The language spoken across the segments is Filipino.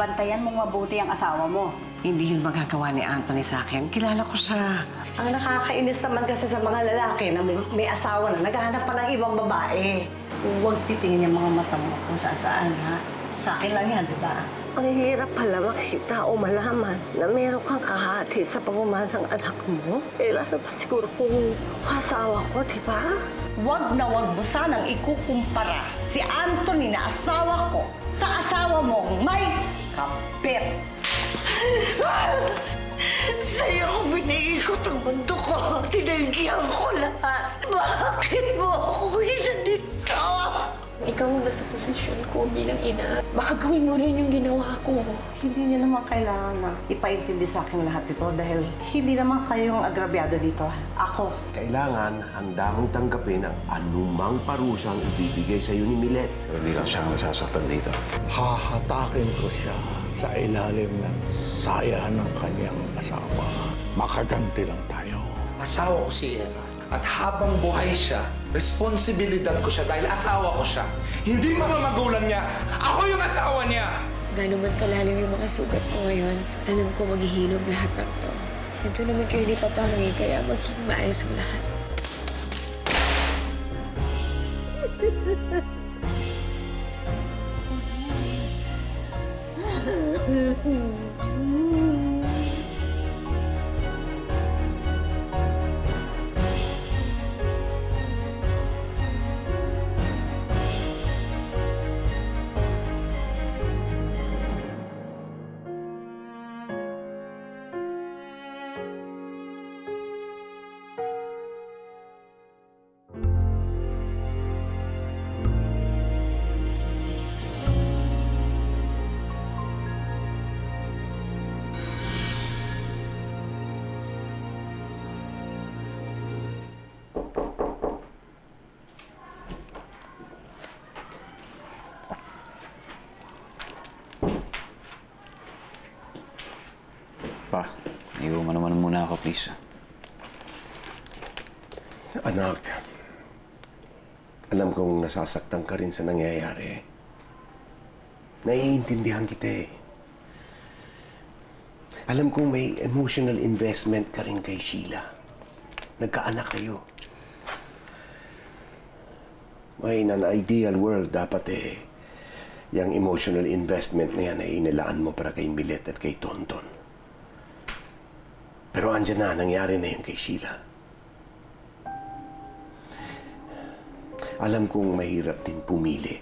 bantayan mong mabuti ang asawa mo. Hindi yun magagawa ni Anthony sa akin. Kilala ko siya. Ang nakakainis naman kasi sa mga lalaki na may, may asawa na naghahanap pa ng ibang babae. Huwag titingin yung mga mata mo kung saan-saan, ha? Sa akin lang yan, di ba? Ang hirap pala makita o malaman na meron kang kahati sa pangumahan ng anak mo. Eh, lalo pa siguro kung asawa ko, di ba? Huwag na huwag mo sanang ikukumpara si Anthony na asawa ko sa asawa mong may kapit. Sa'yo ko biniikot ang mundo ko. Tinanggihan ko lahat. Bakit mo ako ginanito? Ikaw ang nasa posisyon ko bilang ina. Baka gawin mo rin yung ginawa ko. Hindi niyo naman kailangan na ipaintindi sa akin lahat ito dahil hindi naman kayong agrabyado dito. Ako. Kailangan handa mong tanggapin ang anumang parusang ibibigay sa iyo ni Milet. Pero hindi lang siya ang nasasaktan dito. hahatakin ko siya sa ilalim ng saya ng kanyang asawa. Makaganti lang tayo. Asawa ko si Eva. At habang buhay siya, responsibilidad ko siya dahil asawa ko siya. Hindi mga magulang niya. Ako yung asawa niya! Gano'n man kalalim yung mga sugat ko ngayon, alam ko maghihilom lahat ng to. Ito naman kayo ni Papa May, kaya magiging maayos ang lahat. Pa, please. Anak, alam kong nasasaktan ka rin sa nangyayari. Naiintindihan kita eh. Alam kong may emotional investment ka rin kay Sheila. Nagkaanak kayo. May in an ideal world, dapat eh, yung emotional investment na yan ay inilaan mo para kay Milet at kay Tonton. Pero andyan na, nangyari na yung kay Sheila. Alam kong mahirap din pumili.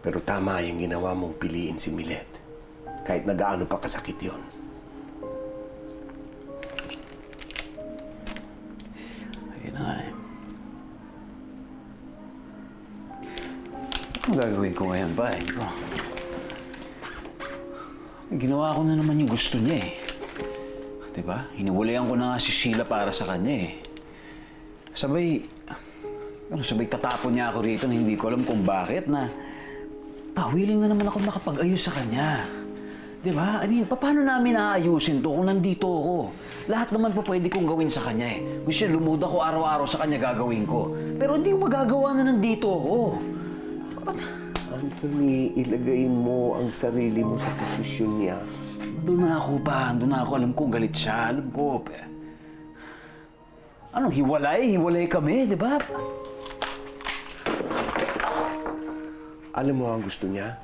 Pero tama yung ginawa mong piliin si Milet. Kahit na gaano pa kasakit yon. Ayun na nga eh. Ano gagawin ko ngayon ba? Hindi ko. Ginawa ko na naman yung gusto niya eh. Diba? Hiniwalayan ko na nga si Sheila para sa kanya eh. Sabay, ano, sabay tatapon niya ako rito na hindi ko alam kung bakit na pawiling na naman ako makapag-ayos sa kanya. Di ba? I mean, paano namin aayusin to kung nandito ako? Lahat naman po pwede kong gawin sa kanya eh. Gusto niya, lumod ako araw-araw sa kanya gagawin ko. Pero hindi ko magagawa na nandito ako. Anthony, ilagay mo ang sarili mo sa posisyon niya. Doon na ako pa, doon na ako. Alam ko galit siya, alam ko. Ano, hiwalay? Hiwalay kami, di ba? Alam mo ang gusto niya?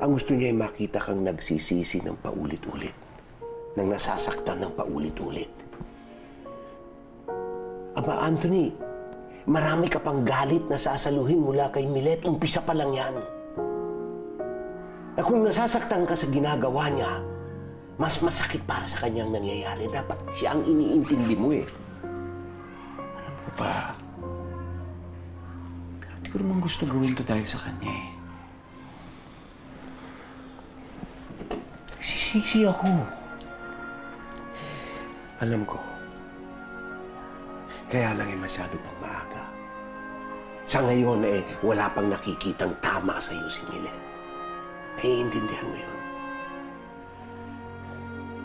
Ang gusto niya ay makita kang nagsisisi ng paulit-ulit. Nang nasasaktan ng paulit-ulit. Aba, Anthony, marami ka pang galit na sasaluhin mula kay Milet. Umpisa pa lang yan. Na kung nasasaktan ka sa ginagawa niya, mas masakit para sa kanyang nangyayari. Dapat siya ang iniintindi mo eh. Alam ko pa. Pero hindi ko naman gusto gawin to dahil sa kanya eh. Nagsisisi ako. Alam ko. Kaya lang ay masyado pang maaga. Sa ngayon eh, wala pang nakikitang tama sa iyo si Milet. Naiintindihan mo yun.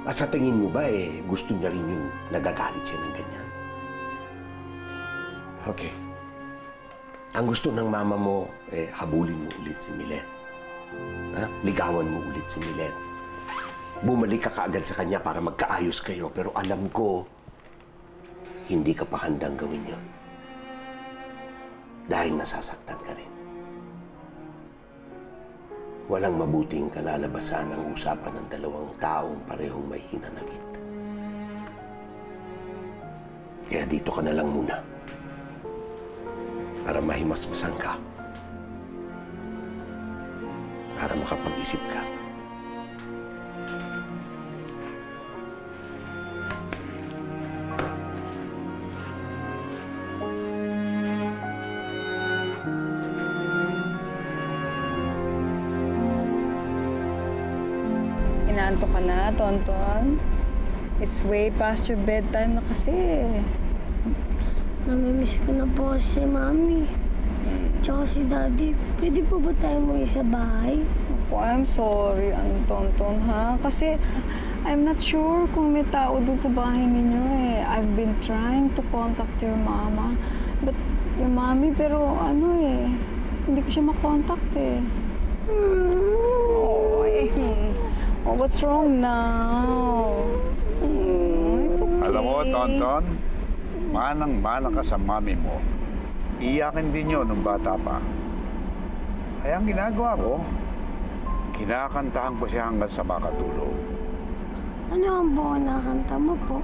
At sa tingin mo ba eh, gusto niya rin yung nagagalit siya ng ganyan? Okay. Ang gusto ng mama mo, eh, habulin mo ulit si Milet. Ha? Ligawan mo ulit si Milet. Bumalik ka kaagad sa kanya para magkaayos kayo. Pero alam ko, hindi ka pa handang gawin yon. Dahil nasasaktan ka rin. Walang mabuting kalalabasan ang usapan ng dalawang taong parehong may hinanakit. Kaya dito ka na lang muna. Para mahimasmasan ka. Para makapag-isip ka. Tonton? It's way past your bedtime na kasi. Namimiss ko na po si Mami. Tsaka si Daddy. Pwede po ba tayo mo sa bahay? Ako, I'm sorry, ano, Tonton, ha? Kasi I'm not sure kung may tao dun sa bahay ninyo eh. I've been trying to contact your mama. But your mommy, pero ano eh, hindi ko siya makontakt eh. Oh, eh. Oh, what's wrong now? Hmm, it's okay. Alam mo, Tonton, manang-mana ka sa mami mo. Iyakin din yun nung bata pa. Kaya ang ginagawa ko, kinakantahan ko siya hanggang sa makatulog. Ano ang buo na kanta mo po?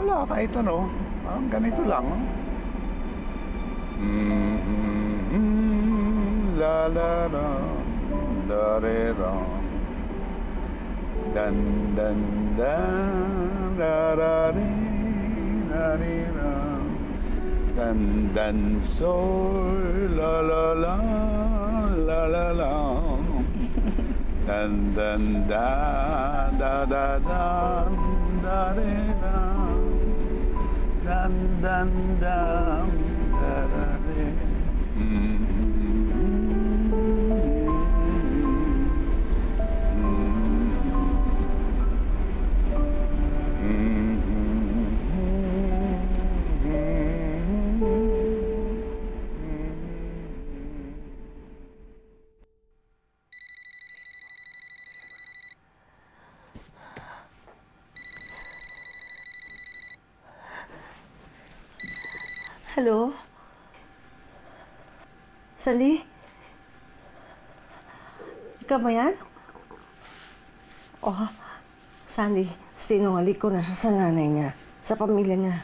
Wala, kahit ano. Parang ganito lang. Mm-hmm. La la la, la re ra. Dun dun dun da da dee da dee da. Dun dun soy la la la la la la. Dun dun da da da da da dee da. Dun dun dun. Hello? Sandy? Ikaw ba yan? Oh, Sandy, sinungali ko na siya sa nanay niya, sa pamilya niya.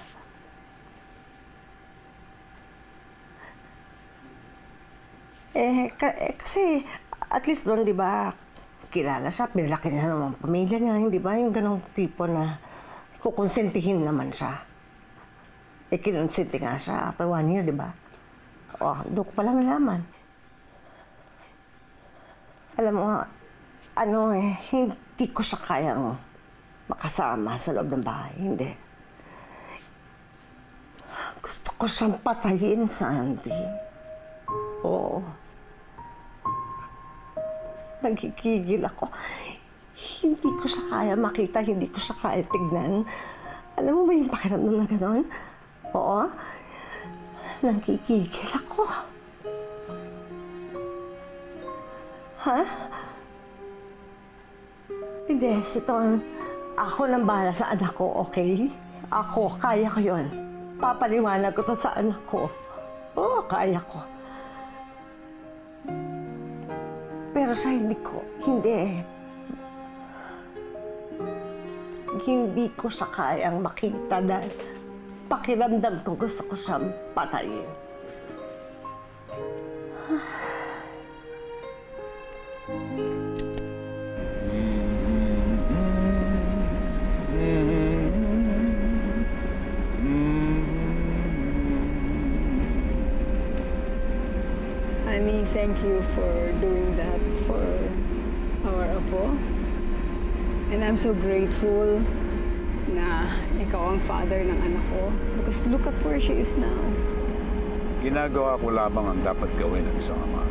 Eh, ka- eh, kasi at least doon, di ba, kilala siya, pinalaki niya naman pamilya niya, hindi ba? Yung ganong tipo na kukonsentihin naman siya. Kinonsinti nga siya one year, di ba? Oh, doon ko pala nalaman. Alam mo, ano eh, hindi ko siya kayang makasama sa loob ng bahay. Hindi. Gusto ko siyang patayin, Sandy. Oo. Nagkikigil ako. Hindi ko siya kaya makita, hindi ko siya kaya tignan. Alam mo ba yung pakiramdam na gano'n? Oo. Nagkikigil ako. Ha? Hindi, si Ton. Ako nang bahala sa anak ko, okay? Ako, kaya ko yun. Papaliwanag ko to sa anak ko. Oo, kaya ko. Pero siya hindi ko, hindi. Hindi ko siya kayang makita dahil pakiramdam ko gusto ko siyang patayin. Honey, thank you for doing that for our apo. And I'm so grateful na ikaw ang father ng anak ko. Because look at where she is now. Ginagawa ko lamang ang dapat gawin ng isang ama.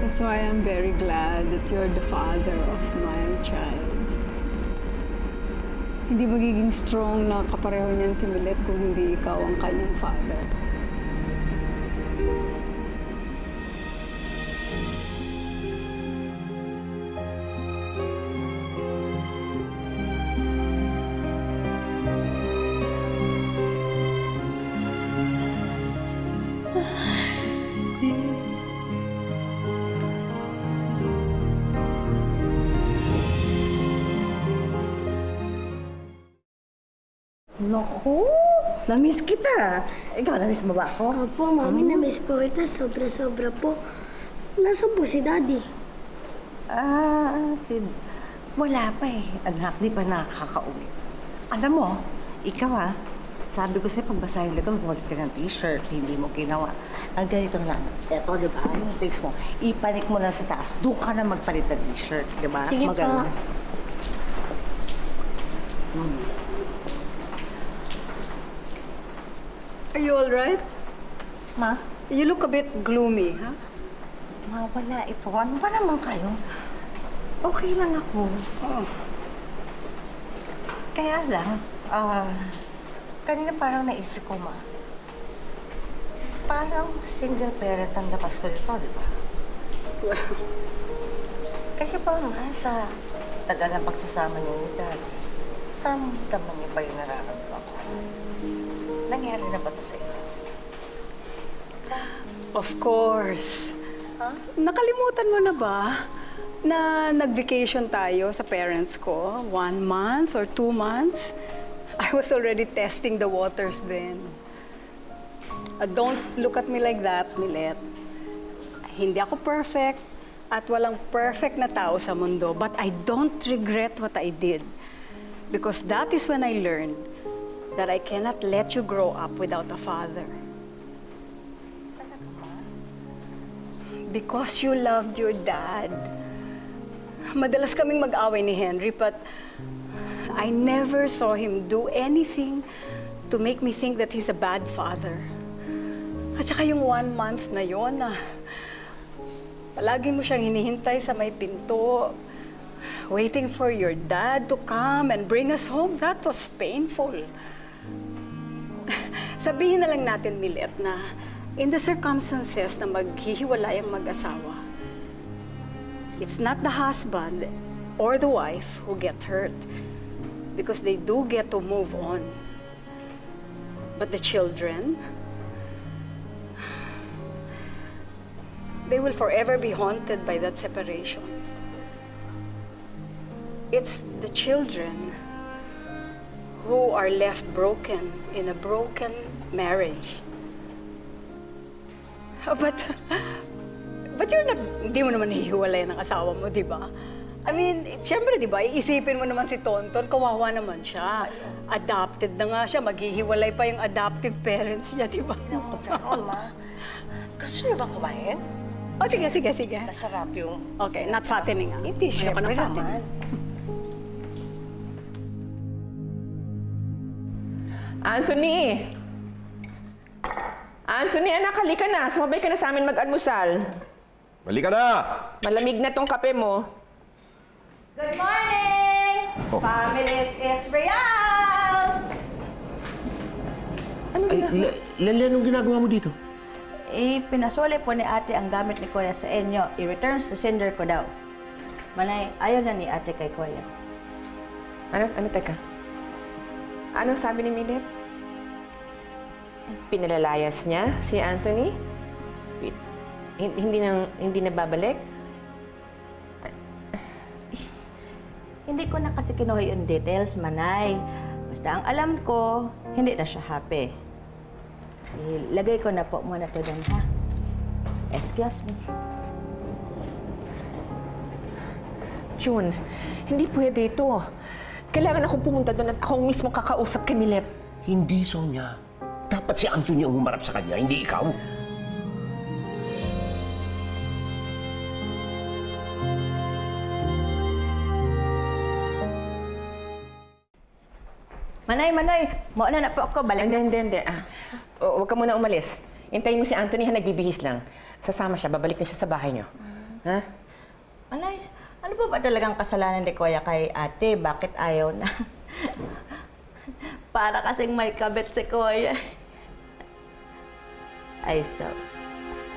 That's why I'm very glad that you're the father of my child. Hindi magiging strong na kapareho niyan si Milet kung hindi ikaw ang kanyang father. Namiss kita. Ikaw, namiss mo ba ako? Opo, Mami, na-miss po kita. Sobra-sobra po. Nasaan po si Daddy? Ah, si... Wala pa eh. Anak, di pa nakakauwi. Alam mo, ikaw ah, sabi ko sa'yo, pagbasahin lang ka, bumalik ka ng t-shirt, hindi mo ginawa. Ang ganito na, eto, di ba, yung takes mo, ipanik mo na sa taas, doon ka na magpalit ng t-shirt, di ba? Sige po. Maganda. Hmm. Are you alright? Ma? You look a bit gloomy, ha? Ma, wala ito. Ano ba naman kayo? Okay lang ako. Oh. Kaya lang, ah, kanina parang naisip ko, ma. Parang single parent ang labas ko dito, di ba? Kaya ba nga sa tagal ng pagsasama niyo ni Dad, ramdaman niyo ba yung nararamdaman ko? Nangyari na ba to sa inyo? Of course. Huh? Nakalimutan mo na ba na nag-vacation tayo sa parents ko? One month or two months? I was already testing the waters then. Uh, don't look at me like that, Milet. Hindi ako perfect at walang perfect na tao sa mundo, but I don't regret what I did. Because that is when I learned that I cannot let you grow up without a father. Because you loved your dad. Madalas kaming mag-away ni Henry, but I never saw him do anything to make me think that he's a bad father. At saka yung one month na yon na palagi mo siyang hinihintay sa may pinto, waiting for your dad to come and bring us home, that was painful. Sabihin na lang natin, Milet, na in the circumstances na maghihiwalay ang mag-asawa, it's not the husband or the wife who get hurt because they do get to move on. But the children, they will forever be haunted by that separation. It's the children who are left broken in a broken marriage. But, but you're not, hindi mo naman hihiwalay ng asawa mo, di ba? I mean, siyempre, di ba, iisipin mo naman si Tonton, kawawa naman siya. Adopted na nga siya, maghihiwalay pa yung adoptive parents niya, di ba? Oo, ma. Gusto niyo ba kumain? Oh, sige, sige, sige. Masarap yung... Okay, not fattening ah. Hindi, fattening. naman. Anthony! Anthony, anak, halika na. Sumabay ka na sa amin mag-almusal. Balik ka na! Malamig na tong kape mo. Good morning! Oh. Families Israels! Ano Ay, Lele, anong ginagawa mo dito? Eh, pinasuli po ni ate ang gamit ni Kuya sa inyo. I-return sa sender ko daw. Manay, ayaw na ni ate kay Kuya. Ano, ano, teka? Ano sabi ni Milet? Pinalalayas niya si Anthony? Hindi na, hindi na babalik? Hindi ko na kasi kinuha yung details, Manay. Basta ang alam ko, hindi na siya happy. Ilagay ko na po muna to doon, ha? Excuse me. June, hindi pwede ito. Kailangan akong pumunta doon at akong mismo kakausap kay Milet. Hindi, Sonia. Dapat si Anthony ang humarap sa kanya, hindi ikaw. Manay, Manay, mo na na po ako. Balik Hindi, hindi, hindi. Ah, o- huwag ka muna umalis. Hintayin mo si Anthony ha, nagbibihis lang. Sasama siya, babalik na siya sa bahay niyo. Ha? Manay, ano ba ba talagang kasalanan ni Kuya kay ate? Bakit ayaw na? Para kasing may kabit si Kuya. Ay, sos.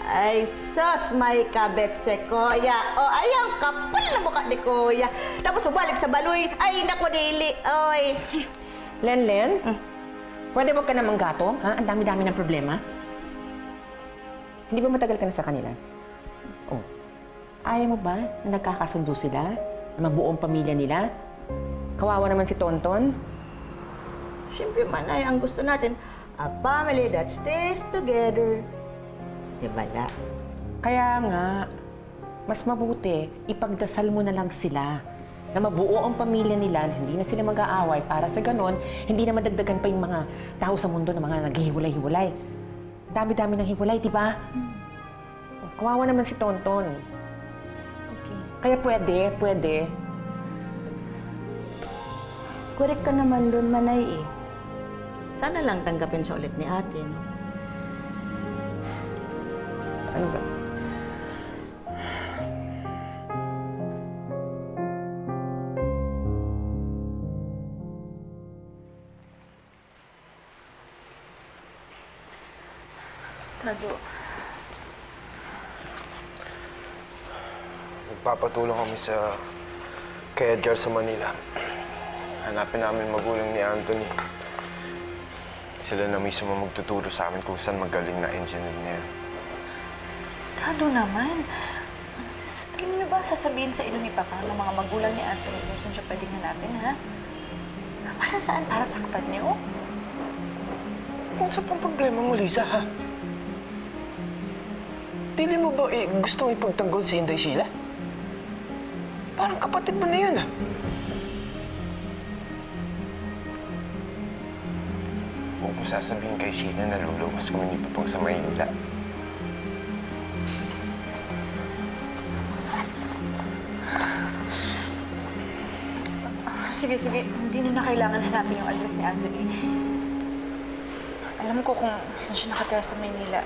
Ay, sos, may kabit si Kuya. O, ayaw, kapal na mukha ni Kuya. Tapos bumalik sa baloy. Ay, naku, dili. Oy. Len-Len? Pwede wag ka namang gato? Ha? Ang dami-dami ng problema. Hindi ba matagal ka na sa kanila? Oh, ayaw mo ba na nagkakasundo sila? Na buong pamilya nila? Kawawa naman si Tonton. Siyempre, Manay, ang gusto natin, a family that stays together. Di ba la? Kaya nga, mas mabuti, ipagdasal mo na lang sila na mabuo ang pamilya nila, na hindi na sila mag-aaway para sa ganon, hindi na madagdagan pa yung mga tao sa mundo na mga naghihiwalay-hiwalay. Dami-dami ng hiwalay, di ba? Kawawa naman si Tonton. Kaya pwede, pwede. Correct ka naman doon, Manay eh. Sana lang tanggapin siya ulit ni atin. Ano ba? Tado, Magpapatulong kami sa kay Edgar sa Manila. Hanapin namin magulang ni Anthony. Sila na mismo magtuturo sa amin kung saan magaling na engineer niya. Tado naman. Sa tingin niyo ba sasabihin sa ino ni Papa ng mga magulang ni Anthony kung saan siya pwedeng hanapin, ha? Para saan? Para saktan niyo? Kung sa pang problema mo, Lisa, ha? Dili mo ba eh, gusto ipagtanggol si Inday Sheila? Parang kapatid mo na yun, ah. Huwag mo sasabihin kay Sheila na luluwas kami ni Papang sa Maynila. Sige, sige. Hindi na na kailangan hanapin yung address ni Anthony. Alam ko kung saan siya nakatira sa Maynila.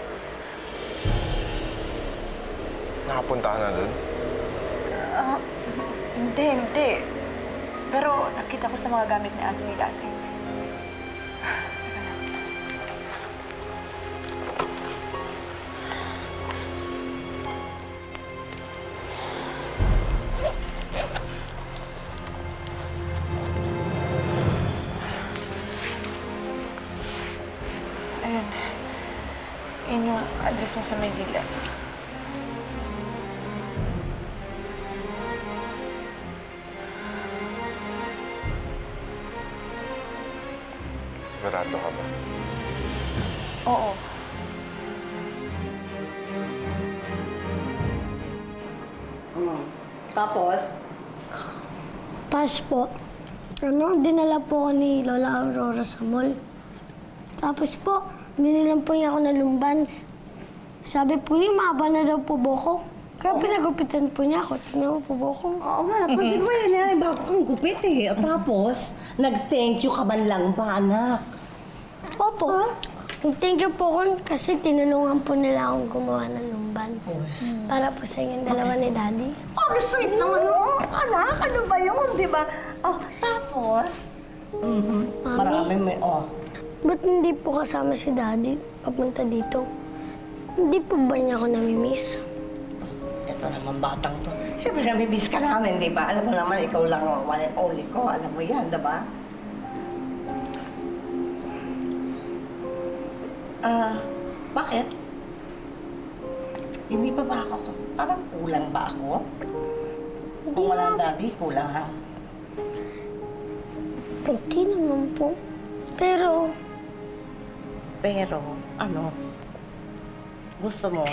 Nakapunta ka na doon? Ah, hindi, hindi. Pero nakita ko sa mga gamit ni Anthony dati. Address niya sa Maynila. Sigurado ka ba? Oo. Tapos? Tapos po, ano, dinala po ako ni Lola Aurora sa mall. Tapos po, binilang po niya ako ng lumbans. Sabi po niya, mahaba na daw po buko. Kaya pinagupitan po niya ako. Tingnan mo po buko. Oo nga, napansin ko yun. Yan, bago kang gupit eh. Tapos, nag-thank you ka man lang ba, anak? Opo. Thank you po kun kasi tinulungan po nila akong gumawa ng lumbans. Para po sa inyong dalawa ni Daddy. Oh, sweet naman mo. Anak, ano ba yun, di ba? Oh, tapos? Mhm. Mami? Marami may, oh. Ba't hindi po kasama si Daddy papunta dito? Hindi po ba niya ako namimiss? Ito naman batang to. Siyempre, namimiss ka namin, di ba? Alam mo naman, ikaw lang ang one and only ko. Alam mo yan, di ba? Ah, bakit? Hindi pa ba ako? Parang kulang ba ako? Kung walang daddy, kulang ha? Hindi naman po. Pero, Pero, ano, gusto mo,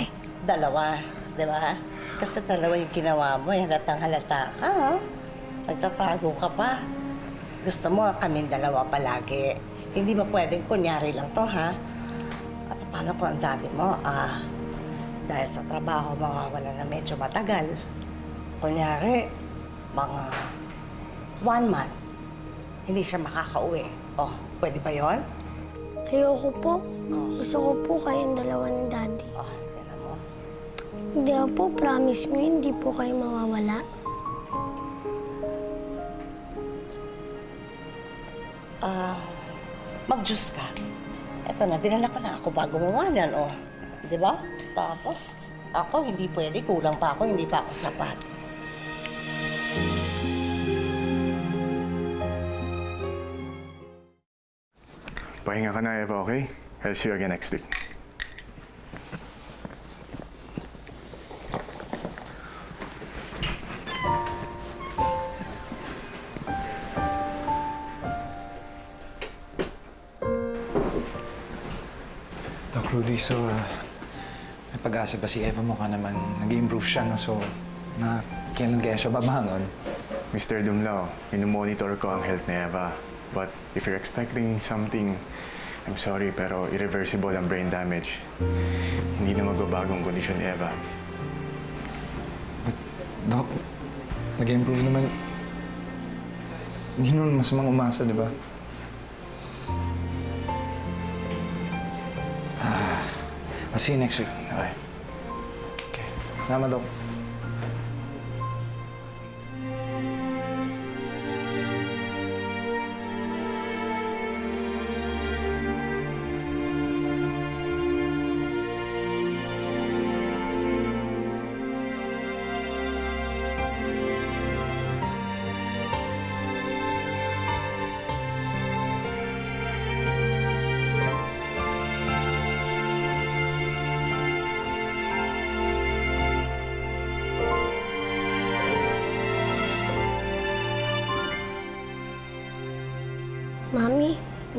dalawa, di ba? Kasi dalawa yung ginawa mo, yung halatang halata ka, ha? Nagtatago ka pa. Gusto mo, kaming dalawa palagi. Hindi ba pwedeng kunyari lang to, ha? At paano kung ang daddy mo, ah, dahil sa trabaho, mawawala na medyo matagal. Kunyari, mga one month, hindi siya makakauwi. Oh, pwede ba yon? ayoko po. Gusto ko po kayong dalawa ni Daddy. Oh, tinan mo. Hindi ako po, promise nyo, hindi po kayo mawawala. Ah, mag-juice ka. Eto na, dinala ko na ako bago mawanan, oh. Di ba? Tapos, ako, hindi pwede. Kulang pa ako, hindi pa ako sapat. Pahinga ka na, Eva, okay? I'll see you again next week. Doc Rudy, so uh, may pag-asa ba si Eva mukha naman? Nag-improve siya, no? So, na kailan kaya siya babangon? Mr. Dumlao, minumonitor ko ang health ni Eva. But if you're expecting something I'm sorry, pero irreversible ang brain damage. Hindi na magbabagong kondisyon ni Eva. Dok, nag-improve naman. Hindi naman masamang umasa, di ba? Ah, I'll see you next week. Okay. Okay. Salamat, Dok.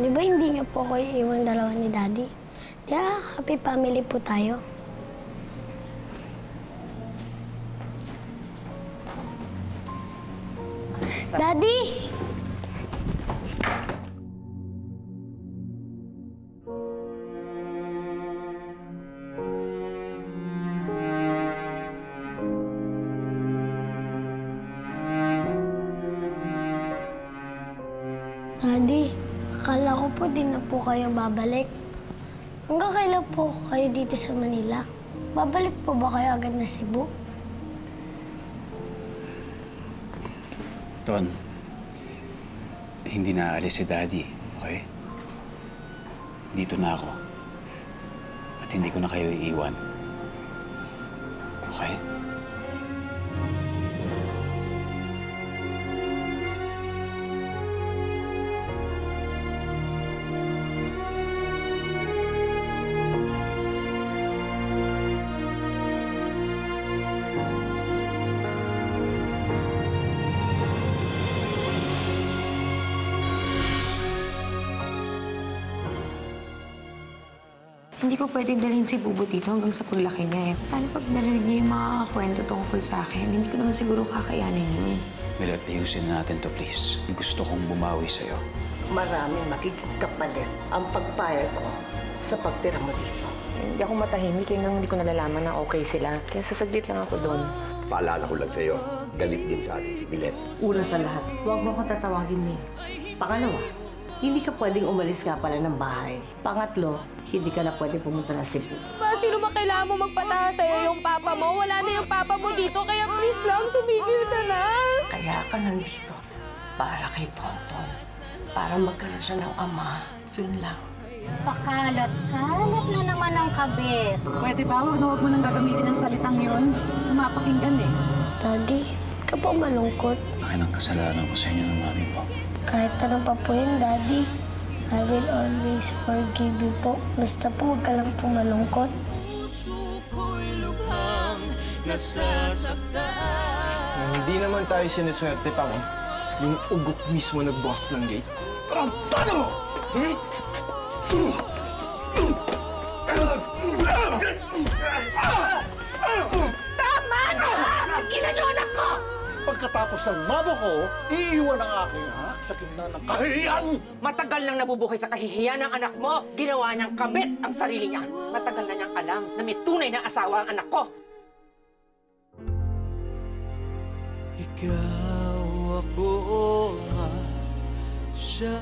Di ba hindi niyo po ako iiwan dalawa ni Daddy? Kaya happy family po tayo. Akala ko po di na po kayo babalik. Hanggang kailan po kayo dito sa Manila? Babalik po ba kayo agad na Cebu? Ton, hindi na aalis si Daddy, okay? Dito na ako. At hindi ko na kayo iiwan. Okay? Hindi ko pwedeng dalhin si Bubo dito hanggang sa paglaki niya eh. Paano pag narinig niya yung mga kwento tungkol sa akin? Hindi ko naman siguro kakayanin yun. Milet, ayusin natin to, please. Gusto kong bumawi sa'yo. Maraming magiging kapalit ang pagpayag ko sa pagtira mo dito. Hindi ako matahimik yun nang hindi ko nalalaman na okay sila. Kaya sasaglit lang ako doon. Paalala ko lang sa'yo, galit din sa atin si Milet. Una sa lahat, huwag mo akong tatawagin, May. Pangalawa, hindi ka pwedeng umalis nga pala ng bahay. Pangatlo, hindi ka na pwedeng pumunta ng Cebu. Ma, sino ba kailangan mo magpataha sa'yo yung papa mo? Wala na yung papa mo dito, kaya please lang, tumigil ka na. Kaya ka nandito para kay Tonton. Para magkaroon siya ng ama. Yun lang. Pakalat-kalat na naman ang kabit. Pwede ba? Huwag na huwag mo nang gagamitin ng salitang yun. Sa mapakinggan eh. Daddy, ka po malungkot? Akin ang kasalanan ko sa inyo ng mami mo. Kahit ano pa po yun, Daddy. I will always forgive you po. Basta po, huwag ka lang po malungkot. Hindi naman tayo siniswerte pa mo. Yung ugok mismo nagbukas ng gate. Tarantado mo! Tama Pagkatapos ng mamo ko, iiwan ang aking anak sa gitna ng kahihiyan. Matagal nang nabubuhay sa kahihiyan ng anak mo. Ginawa niyang kabit ang sarili niya. Matagal na niyang alam na may tunay na asawa ang anak ko. Ikaw ako at siya.